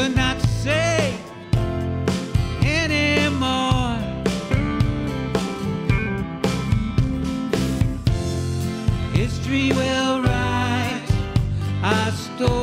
will not say anymore. History will write our story.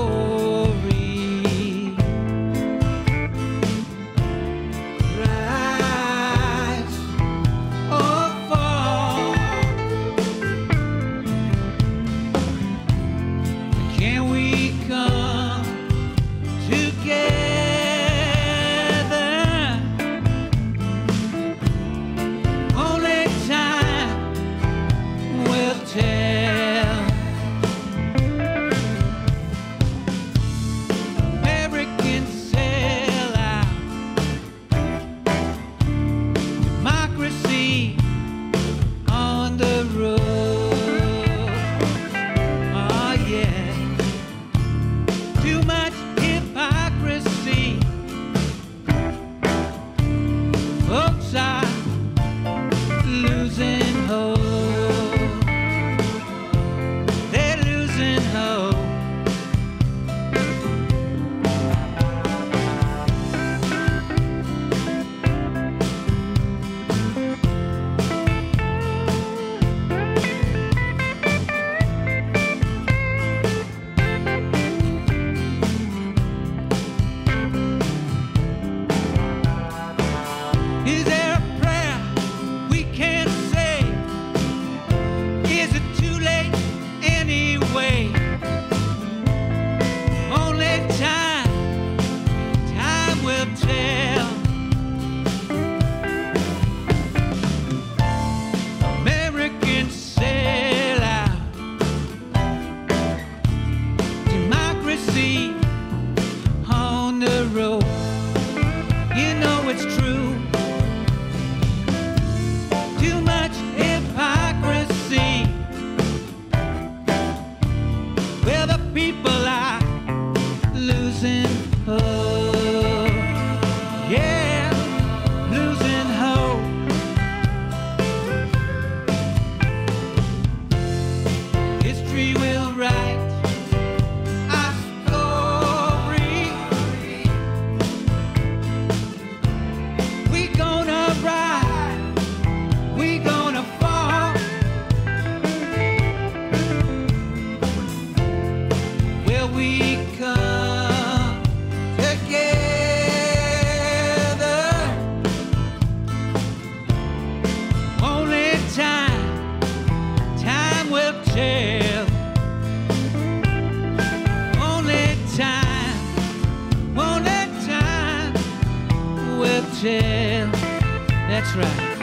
That's right.